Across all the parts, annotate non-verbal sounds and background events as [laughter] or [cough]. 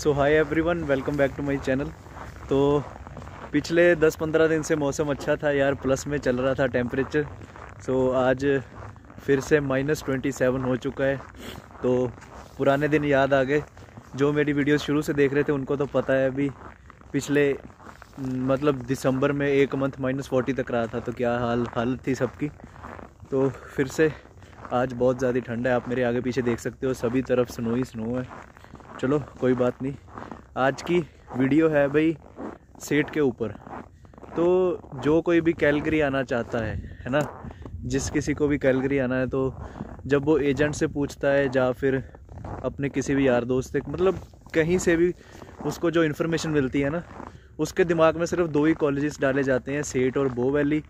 So hi everyone welcome back to my channel तो पिछले 10-15 दिन से मौसम अच्छा था यार प्लस में चल रहा था टेम्परेचर सो so, आज फिर से माइनस ट्वेंटी सेवन हो चुका है। तो पुराने दिन याद आ गए। जो मेरी वीडियो शुरू से देख रहे थे उनको तो पता है अभी पिछले मतलब दिसंबर में एक मंथ माइनस फोर्टी तक रहा था तो क्या हाल हालत थी सबकी। तो फिर से आज बहुत ज़्यादा ठंड है आप मेरे आगे पीछे देख सकते हो सभी तरफ़ स्नो ही स्नो है। चलो, कोई बात नहीं। आज की वीडियो है भाई सेट के ऊपर। तो जो कोई भी कैलगरी आना चाहता है है ना? जिस किसी को भी कैलगरी आना है तो जब वो एजेंट से पूछता है या फिर अपने किसी भी यार दोस्त से मतलब कहीं से भी उसको जो इन्फॉर्मेशन मिलती है ना, उसके दिमाग में सिर्फ़ दो ही कॉलेजेस डाले जाते हैं सेट और बो वैली।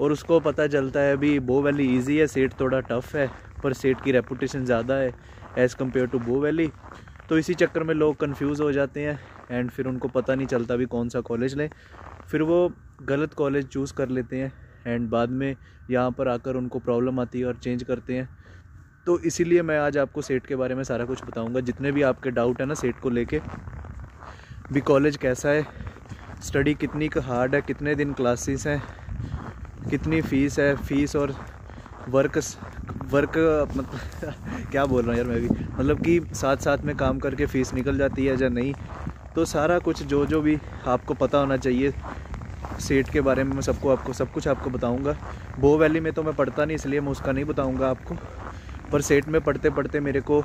और उसको पता चलता है अभी बो वैली ईजी है सेट थोड़ा टफ़ है, पर सेट की रेपुटेशन ज़्यादा है as compare to Bow Valley. तो इसी चक्कर में लोग कंफ्यूज हो जाते हैं एंड फिर उनको पता नहीं चलता भी कौन सा कॉलेज लें। फिर वो गलत कॉलेज चूज़ कर लेते हैं एंड बाद में यहाँ पर आकर उनको प्रॉब्लम आती है और चेंज करते हैं। तो इसीलिए मैं आज आपको सेट के बारे में सारा कुछ बताऊँगा। जितने भी आपके डाउट है ना सेट को लेके, भी कॉलेज कैसा है स्टडी कितनी हार्ड है, कितने दिन क्लासेस हैं, कितनी फ़ीस है फ़ीस और वर्क वर्क मतलब [laughs] क्या बोल रहा हूँ यार मैं भी मतलब कि साथ साथ में काम करके फ़ीस निकल जाती है या नहीं तो सारा कुछ जो जो भी आपको पता होना चाहिए सेट के बारे में मैं सबको आपको, सब कुछ आपको बताऊँगा। बो वैली में तो मैं पढ़ता नहीं, इसलिए मैं उसका नहीं बताऊँगा आपको। पर सेट में पढ़ते पढ़ते मेरे को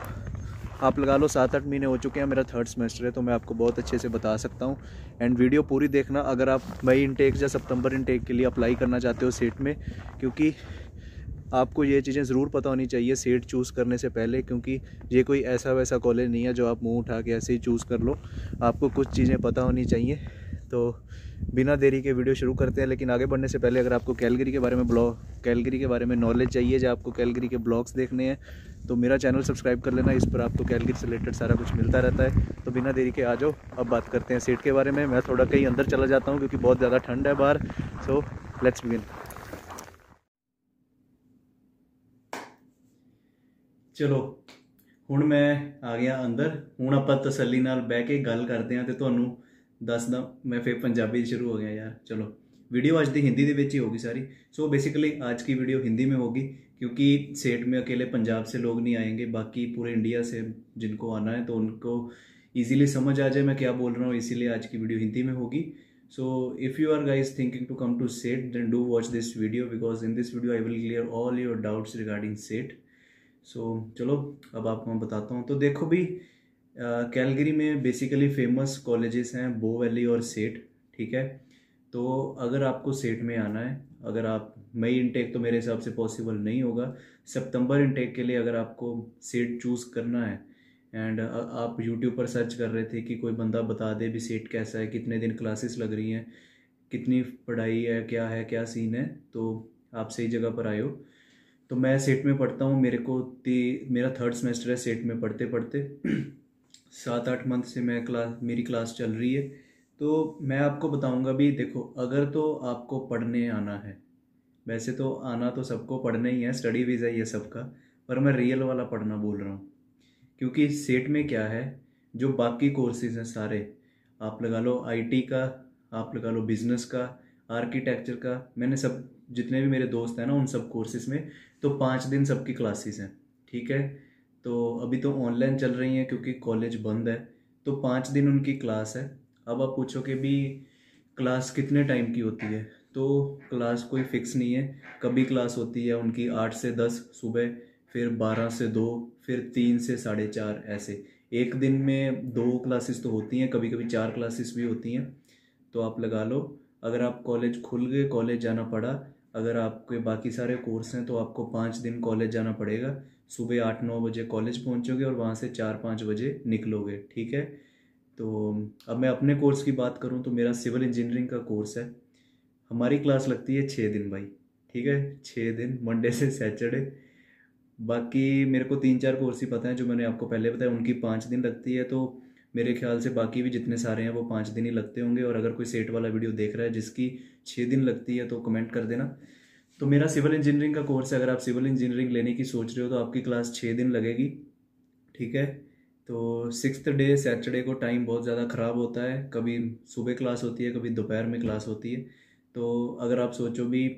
आप लगा लो सात आठ महीने हो चुके हैं, मेरा थर्ड सेमेस्टर है तो मैं आपको बहुत अच्छे से बता सकता हूँ। एंड वीडियो पूरी देखना, अगर आप मई इनटेक या सितंबर इनटेक के लिए अप्लाई करना चाहते हो सेट में, क्योंकि आपको ये चीज़ें ज़रूर पता होनी चाहिए सीट चूज़ करने से पहले, क्योंकि ये कोई ऐसा वैसा कॉलेज नहीं है जो आप मुँह उठा के ऐसे ही चूज़ कर लो। आपको कुछ चीज़ें पता होनी चाहिए। तो बिना देरी के वीडियो शुरू करते हैं, लेकिन आगे बढ़ने से पहले अगर आपको कैलगरी के बारे में ब्लॉग कैलगरी के बारे में नॉलेज चाहिए, या आपको कैलगरी के ब्लॉग्स देखने हैं तो मेरा चैनल सब्सक्राइब कर लेना। इस पर आपको कैलगरी से रिलेटेड सारा कुछ मिलता रहता है। तो बिना देरी के आ जाओ। अब बात करते हैं सीट के बारे में। मैं थोड़ा कहीं अंदर चला जाता हूँ, क्योंकि बहुत ज़्यादा ठंड है बाहर। सो लेट्स बिगिन ਚਲੋ ਹੁਣ ਮੈਂ ਆ ਗਿਆ ਅੰਦਰ ਹੁਣ ਆਪਾਂ ਤਸੱਲੀ ਨਾਲ ਬਹਿ ਕੇ ਗੱਲ ਕਰਦੇ ਆਂ ਤੇ ਤੁਹਾਨੂੰ ਦੱਸਦਾ ਮੈਂ ਫੇਰ ਪੰਜਾਬੀ ਸ਼ੁਰੂ ਹੋ ਗਿਆ ਯਾਰ ਚਲੋ वीडियो आज दी हिंदी ਦੇ ਵਿੱਚ ਹੀ होगी सारी सो बेसिकली आज की वीडियो हिंदी में होगी क्योंकि सेट में अकेले पंजाब से लोग नहीं आएंगे बाकी पूरे इंडिया से जिनको आना है तो उनको इजीली समझ आ जाए मैं क्या बोल रहा हूँ इसीलिए आज की वीडियो हिंदी में होगी so if you are guys thinking to come to SET then do watch this video because in this video I will clear all your doubts regarding SET so so, चलो अब आपको मैं बताता हूँ। तो देखो भी कैलगरी में बेसिकली फ़ेमस कॉलेजेस हैं बो वैली और सेठ ठीक है? तो अगर आपको सेठ में आना है अगर आप मई इनटेक तो मेरे हिसाब से पॉसिबल नहीं होगा। सितंबर इनटेक के लिए अगर आपको सेट चूज़ करना है एंड आप यूट्यूब पर सर्च कर रहे थे कि कोई बंदा बता दे भी सेट कैसा है कितने दिन क्लासेस लग रही हैं कितनी पढ़ाई है क्या है क्या सीन है तो आप सही जगह पर आए हो। तो मैं सेट में पढ़ता हूँ, मेरे को ती, मेरा थर्ड सेमेस्टर है सेट में पढ़ते पढ़ते। [clears throat] सात आठ मंथ से मैं क्लास मेरी क्लास चल रही है। तो मैं आपको बताऊँगा भी, देखो, अगर तो आपको पढ़ने आना है, वैसे तो आना तो सबको पढ़ना ही है स्टडी वीज़ा ही है सबका, पर मैं रियल वाला पढ़ना बोल रहा हूँ। क्योंकि सेट में क्या है, जो बाकी कोर्सेज हैं सारे, आप लगा लो आईटी का, आप लगा लो बिज़नेस का आर्किटेक्चर का, मैंने सब, जितने भी मेरे दोस्त हैं ना, उन सब कोर्सेज में तो पाँच दिन सबकी क्लासेस हैं, ठीक है? तो अभी तो ऑनलाइन चल रही हैं क्योंकि कॉलेज बंद है तो पाँच दिन उनकी क्लास है। अब आप पूछो कि भी क्लास कितने टाइम की होती है? तो क्लास कोई फिक्स नहीं है। कभी क्लास होती है उनकी आठ से दस सुबह, फिर बारह से दो, फिर तीन से साढ़े चार, ऐसे। एक दिन में दो क्लासेस तो होती हैं कभी कभी चार क्लासेस भी होती हैं। तो आप लगा लो, अगर आप कॉलेज खुल गए कॉलेज जाना पड़ा अगर आपके बाकी सारे कोर्स हैं तो आपको पाँच दिन कॉलेज जाना पड़ेगा। सुबह आठ नौ बजे कॉलेज पहुंचोगे और वहाँ से चार पाँच बजे निकलोगे, ठीक है? तो अब मैं अपने कोर्स की बात करूँ तो मेरा सिविल इंजीनियरिंग का कोर्स है। हमारी क्लास लगती है छः दिन भाई, ठीक है? छः दिन मंडे से सैटरडे बाकी मेरे को तीन चार कोर्स ही पता है, जो मैंने आपको पहले बताया, उनकी पाँच दिन लगती है तो मेरे ख्याल से बाकी भी जितने सारे हैं वो पाँच दिन ही लगते होंगे और अगर कोई सेट वाला वीडियो देख रहा है जिसकी छः दिन लगती है तो कमेंट कर देना। तो मेरा सिविल इंजीनियरिंग का कोर्स है, अगर आप सिविल इंजीनियरिंग लेने की सोच रहे हो तो आपकी क्लास छः दिन लगेगी, ठीक है? तो सिक्स डे सैटरडे को टाइम बहुत ज़्यादा ख़राब होता है, कभी सुबह क्लास होती है, कभी दोपहर में क्लास होती है। तो अगर आप सोचो भी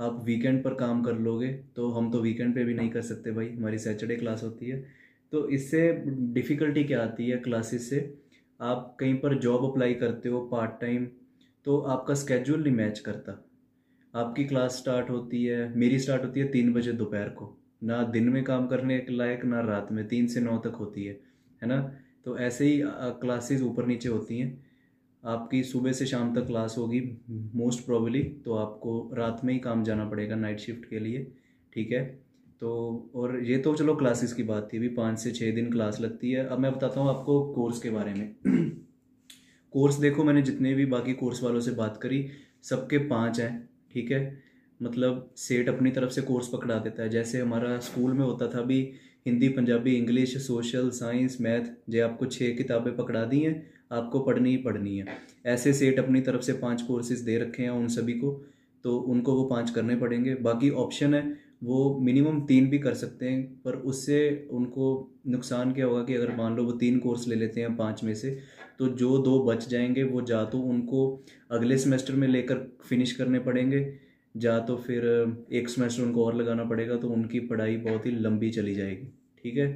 आप वीकेंड पर काम कर लोगे तो हम तो वीकेंड पे भी नहीं कर सकते भाई, हमारी सैटरडे क्लास होती है। तो इससे डिफ़िकल्टी क्या आती है क्लासेस से? आप कहीं पर जॉब अप्लाई करते हो पार्ट टाइम तो आपका स्केड्यूल नहीं मैच करता। आपकी क्लास स्टार्ट होती है, मेरी स्टार्ट होती है तीन बजे दोपहर को। ना दिन में काम करने के लायक, ना रात में, तीन से नौ तक होती है है ना? तो ऐसे ही क्लासेस ऊपर नीचे होती हैं। आपकी सुबह से शाम तक क्लास होगी मोस्ट प्रॉबली तो आपको रात में ही काम जाना पड़ेगा नाइट शिफ्ट के लिए, ठीक है? तो और ये तो चलो क्लासेस की बात थी, अभी पाँच से छः दिन क्लास लगती है। अब मैं बताता हूँ आपको कोर्स के बारे में। कोर्स देखो, मैंने जितने भी बाकी कोर्स वालों से बात करी, सबके पाँच हैं, ठीक है? मतलब सेट अपनी तरफ़ से कोर्स पकड़ा देता है। जैसे हमारा स्कूल में होता था अभी, Hindi, Punjabi English social science math जो आपको छः किताबें पकड़ा दी हैं, आपको पढ़नी ही पढ़नी है। ऐसे सेट अपनी तरफ़ से पाँच कोर्सेज दे रखे हैं उन सभी को तो उनको वो पाँच करने पड़ेंगे। बाकी ऑप्शन है वो मिनिमम तीन भी कर सकते हैं, पर उससे उनको नुकसान क्या होगा कि अगर मान लो वो तीन कोर्स ले लेते हैं पाँच में से तो जो दो बच जाएँगे, वो जा तो उनको अगले सेमेस्टर में लेकर फिनिश करने पड़ेंगे, जा तो फिर एक सेमेस्टर उनको और लगाना पड़ेगा तो उनकी पढ़ाई बहुत ही लंबी चली जाएगी, ठीक है?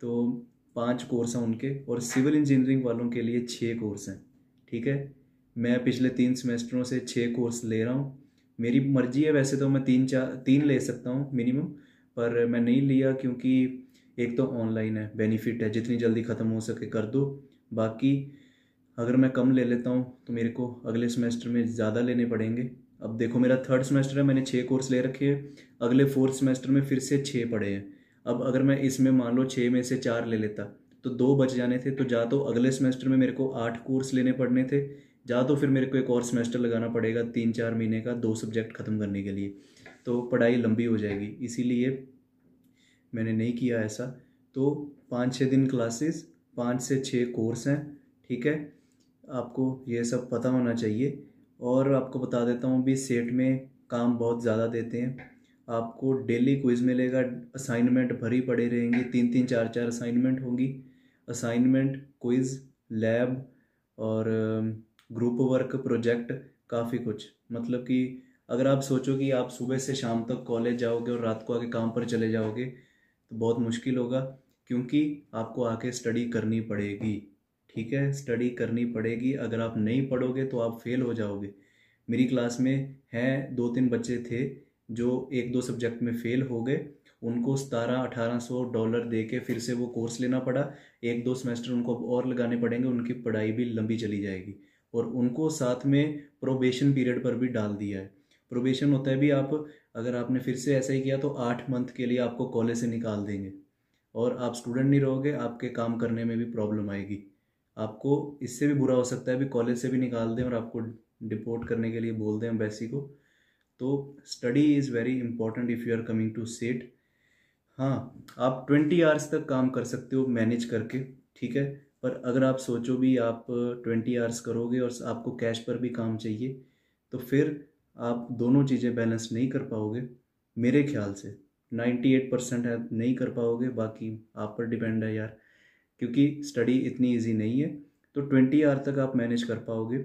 तो पाँच कोर्स हैं उनके, और सिविल इंजीनियरिंग वालों के लिए छः कोर्स हैं, ठीक है? मैं पिछले तीन सेमेस्टरों से छः कोर्स ले रहा हूँ मेरी मर्ज़ी है, वैसे तो मैं तीन चार, तीन ले सकता हूँ मिनिमम पर मैं नहीं लिया क्योंकि एक तो ऑनलाइन है बेनिफिट है, जितनी जल्दी ख़त्म हो सके कर दो। बाकी अगर मैं कम ले लेता हूँ तो मेरे को अगले सेमेस्टर में ज़्यादा लेने पड़ेंगे। अब देखो, मेरा थर्ड सेमेस्टर है, मैंने छः कोर्स ले रखे हैं, अगले फोर्थ सेमेस्टर में फिर से छः पड़े हैं। अब अगर मैं इसमें मान लो छः में से चार ले लेता तो दो बच जाने थे तो जा तो अगले सेमेस्टर में मेरे को आठ कोर्स लेने पड़ने थे जा तो फिर मेरे को एक और सेमेस्टर लगाना पड़ेगा तीन चार महीने का दो सब्जेक्ट ख़त्म करने के लिए। तो पढ़ाई लंबी हो जाएगी, इसीलिए मैंने नहीं किया ऐसा। तो पाँच छः दिन क्लासेस पाँच से छः कोर्स हैं, ठीक है? आपको ये सब पता होना चाहिए। और आपको बता देता हूँ भी सेट में काम बहुत ज़्यादा देते हैं। आपको डेली क्विज मिलेगा असाइनमेंट भरी पड़े रहेंगी, तीन तीन चार चार असाइनमेंट होंगी। असाइनमेंट क्विज लैब और ग्रुप वर्क प्रोजेक्ट काफ़ी कुछ। मतलब कि अगर आप सोचो कि आप सुबह से शाम तक कॉलेज जाओगे और रात को आके काम पर चले जाओगे तो बहुत मुश्किल होगा, क्योंकि आपको आके स्टडी करनी पड़ेगी। ठीक है? स्टडी करनी पड़ेगी। अगर आप नहीं पढ़ोगे तो आप फेल हो जाओगे। मेरी क्लास में हैं दो तीन बच्चे थे जो एक दो सब्जेक्ट में फेल हो गए। उनको सतारह अठारह सौ डॉलर दे के फिर से वो कोर्स लेना पड़ा। एक दो सेमेस्टर उनको और लगाने पड़ेंगे, उनकी पढ़ाई भी लंबी चली जाएगी। और उनको साथ में प्रोबेशन पीरियड पर भी डाल दिया है। प्रोबेशन होता है भी आप, अगर आपने फिर से ऐसा ही किया तो आठ मंथ के लिए आपको कॉलेज से निकाल देंगे। और आप स्टूडेंट नहीं रहोगे, आपके काम करने में भी प्रॉब्लम आएगी। आपको इससे भी बुरा हो सकता है भी कॉलेज से भी निकाल दें और आपको डिपोर्ट करने के लिए बोल दें एम्बेसी को। तो study is very important if you are coming to SAIT हाँ आप ट्वेंटी आवर्स तक काम कर सकते हो मैनेज करके, ठीक है? पर अगर आप सोचो भी आप ट्वेंटी आवर्स करोगे और आपको कैश पर भी काम चाहिए तो फिर आप दोनों चीज़ें बैलेंस नहीं कर पाओगे, मेरे ख्याल से। नाइन्टी एट परसेंट है नहीं कर पाओगे, बाकी आप पर डिपेंड है यार, क्योंकि स्टडी इतनी इजी नहीं है तो ट्वेंटी आर तक आप मैनेज कर पाओगे।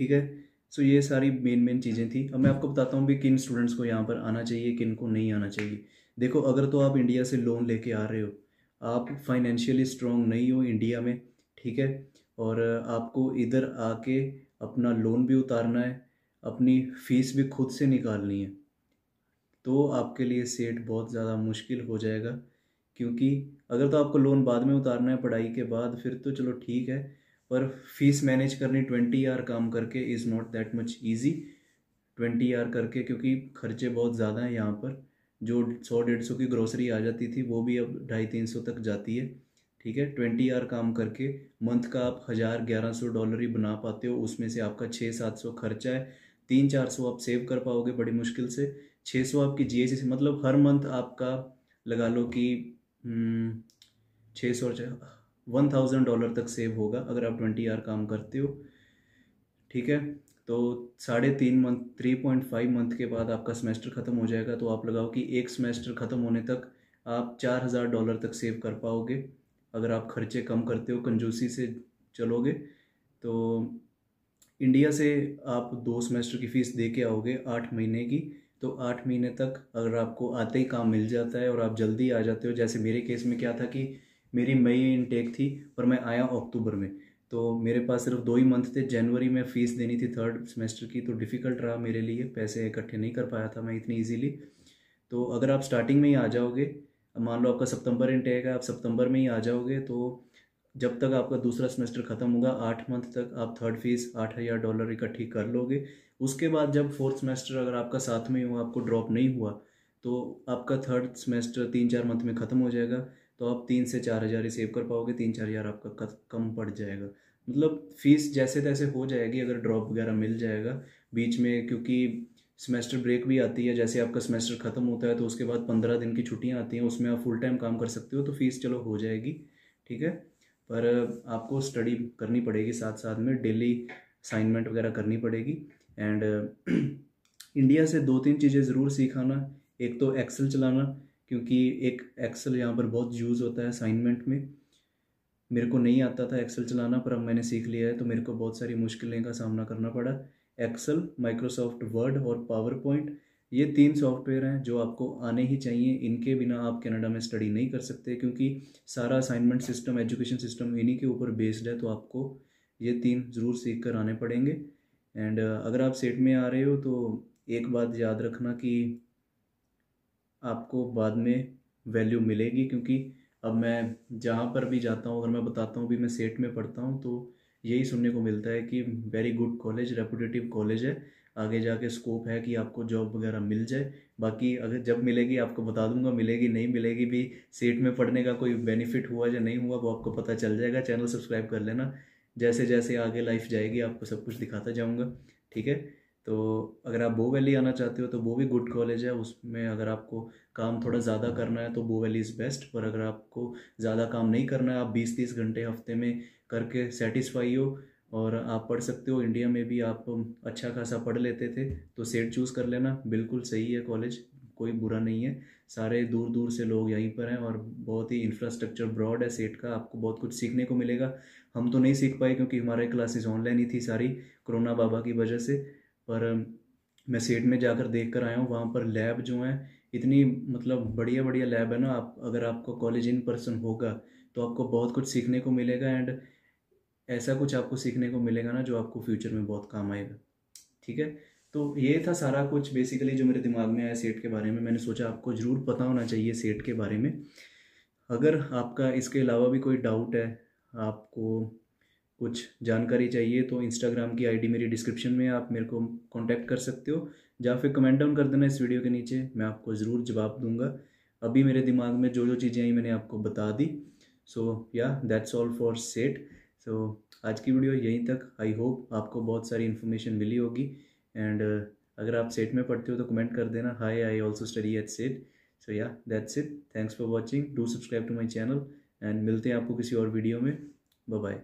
ठीक है? सो ये सारी मेन मेन चीज़ें थी। अब मैं आपको बताता हूँ भी किन स्टूडेंट्स को यहाँ पर आना चाहिए, किन को नहीं आना चाहिए। देखो, अगर तो आप इंडिया से लोन लेके आ रहे हो आप फाइनेंशियली स्ट्रॉन्ग नहीं हो इंडिया में, ठीक है? और आपको इधर आके अपना लोन भी उतारना है, अपनी फ़ीस भी खुद से निकालनी है तो आपके लिए सेट बहुत ज़्यादा मुश्किल हो जाएगा। क्योंकि अगर तो आपको लोन बाद में उतारना है, पढ़ाई के बाद, फिर तो चलो ठीक है, पर फ़ीस मैनेज करनी ट्वेंटी आर काम करके is not that much easy twenty hour करके, क्योंकि खर्चे बहुत ज़्यादा हैं यहाँ पर। जो सौ डेढ़ सौ की ग्रोसरी आ जाती थी वो भी अब ढाई तीन सौ तक जाती है। ठीक है? ट्वेंटी आर काम करके मंथ का आप हज़ार ग्यारह सौ डॉलर ही बना पाते हो उसमें से आपका छः सात सौ खर्चा है। तीन चार सौ आप सेव कर पाओगे बड़ी मुश्किल से। छः सौ आपकी जी एस से मतलब हर मंथ आपका लगा लो कि हम्म, छः सौ वन थाउज़ेंड डॉलर तक सेव होगा अगर आप ट्वेंटी आर काम करते हो। ठीक है? तो साढ़े तीन month three point five month के बाद आपका सेमेस्टर ख़त्म हो जाएगा तो आप लगाओ कि एक सेमेस्टर ख़त्म होने तक आप चार हज़ार डॉलर तक सेव कर पाओगे। अगर आप खर्चे कम करते हो, कंजूसी से चलोगे तो इंडिया से आप दो सेमेस्टर की फ़ीस दे के आओगे आठ महीने की। तो आठ महीने तक अगर आपको आते ही काम मिल जाता है और आप जल्दी आ जाते हो, जैसे मेरे केस में क्या था कि मेरी मई इनटेक थी और मैं आया अक्टूबर में। तो मेरे पास सिर्फ़ दो ही मंथ थे। जनवरी में फ़ीस देनी थी थर्ड सेमेस्टर की तो डिफ़िकल्ट रहा मेरे लिए। पैसे इकट्ठे नहीं कर पाया था मैं इतनी ईजीली तो अगर आप स्टार्टिंग में ही आ जाओगे, मान लो आपका सितंबर इनटेक है, आप सितंबर में ही आ जाओगे तो जब तक आपका दूसरा सेमेस्टर ख़त्म होगा, आठ मंथ तक आप थर्ड फ़ीस आठ हज़ार डॉलर इकट्ठी कर लोगे। उसके बाद जब फोर्थ सेमेस्टर अगर आपका साथ में हुआ, आपको ड्रॉप नहीं हुआ तो आपका थर्ड सेमेस्टर तीन चार मंथ में ख़त्म हो जाएगा। तो आप तीन से चार हज़ार ही सेव कर पाओगे, तीन चार हज़ार आपका कम पड़ जाएगा। मतलब फ़ीस जैसे तैसे हो जाएगी, अगर ड्रॉप वगैरह मिल जाएगा बीच में, क्योंकि सेमेस्टर ब्रेक भी आती है, जैसे आपका सेमेस्टर ख़त्म होता है तो उसके बाद पंद्रह दिन की छुट्टियाँ आती हैं, उसमें आप फुल टाइम काम कर सकते हो तो फ़ीस चलो हो जाएगी, ठीक है? पर आपको स्टडी करनी पड़ेगी साथ साथ में डेली असाइनमेंट वगैरह करनी पड़ेगी। एंड इंडिया [clears throat] से दो तीन चीज़ें ज़रूर सीखाना, एक तो एक्सेल चलाना क्योंकि एक एक्सेल यहाँ पर बहुत यूज़ होता है असाइनमेंट में। मेरे को नहीं आता था एक्सेल चलाना, पर अब मैंने सीख लिया है तो मेरे को बहुत सारी मुश्किलें का सामना करना पड़ा। एक्सेल माइक्रोसॉफ्ट वर्ड और पावर पॉइंट ये तीन सॉफ्टवेयर हैं जो आपको आने ही चाहिए। इनके बिना आप कनाडा में स्टडी नहीं कर सकते, क्योंकि सारा असाइनमेंट सिस्टम एजुकेशन सिस्टम इन्हीं के ऊपर बेस्ड है तो आपको ये तीन ज़रूर सीख कर आने पड़ेंगे। एंड अगर आप सेट में आ रहे हो तो एक बात याद रखना कि आपको बाद में वैल्यू मिलेगी क्योंकि अब मैं जहाँ पर भी जाता हूँ, अगर मैं बताता हूँ भी मैं सेट में पढ़ता हूँ तो यही सुनने को मिलता है कि very good college reputative college है। आगे जाके स्कोप है कि आपको जॉब वगैरह मिल जाए। बाकी अगर जब मिलेगी, आपको बता दूँगा, मिलेगी, नहीं मिलेगी भी सेट में पढ़ने का कोई बेनिफिट हुआ या नहीं हुआ, वो आपको पता चल जाएगा। चैनल सब्सक्राइब कर लेना। जैसे जैसे आगे लाइफ जाएगी, आपको सब कुछ दिखाता जाऊँगा। ठीक है? तो अगर आप बो वैली आना चाहते हो तो वो भी गुड कॉलेज है। उसमें अगर आपको काम थोड़ा ज़्यादा करना है तो बो वैली इज़ बेस्ट पर अगर आपको ज़्यादा काम नहीं करना है, आप बीस तीस घंटे हफ़्ते में करके सेटिस्फाई हो और आप पढ़ सकते हो। इंडिया में भी आप अच्छा खासा पढ़ लेते थे तो सेट चूज़ कर लेना। बिल्कुल सही है कॉलेज कोई बुरा नहीं है। सारे दूर दूर से लोग यहीं पर हैं और बहुत ही इंफ्रास्ट्रक्चर ब्रॉड है सेट का। आपको बहुत कुछ सीखने को मिलेगा। हम तो नहीं सीख पाए क्योंकि हमारे क्लासेस ऑनलाइन ही थी सारी, कोरोना बाबा की वजह से। पर मैं सेट में जाकर देख कर आया हूँ, वहाँ पर लैब जो हैं, इतनी मतलब बढ़िया बढ़िया लैब है ना, आप, अगर आपको कॉलेज इन पर्सन होगा तो आपको बहुत कुछ सीखने को मिलेगा एंड ऐसा कुछ आपको सीखने को मिलेगा ना, जो आपको फ्यूचर में बहुत काम आएगा। ठीक है? तो ये था सारा कुछ बेसिकली जो मेरे दिमाग में आया सेट के बारे में। मैंने सोचा आपको ज़रूर पता होना चाहिए सेट के बारे में। अगर आपका इसके अलावा भी कोई डाउट है, आपको कुछ जानकारी चाहिए तो इंस्टाग्राम की आईडी मेरी डिस्क्रिप्शन में आप मेरे को कांटेक्ट कर सकते हो। या फिर कमेंट डाउन कर देना इस वीडियो के नीचे मैं आपको ज़रूर जवाब दूँगा। अभी मेरे दिमाग में जो जो चीज़ें आई मैंने आपको बता दी। So yeah that's all for SAIT so आज की वीडियो यहीं तक। आई होप आपको बहुत सारी इन्फॉर्मेशन मिली होगी। एंड uh, अगर आप सेट में पढ़ते हो तो कमेंट कर देना। Hi I also study at SAIT so yeah that's it thanks for watching do subscribe to my channel and मिलते हैं आपको किसी और वीडियो में। Bye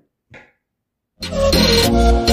Thank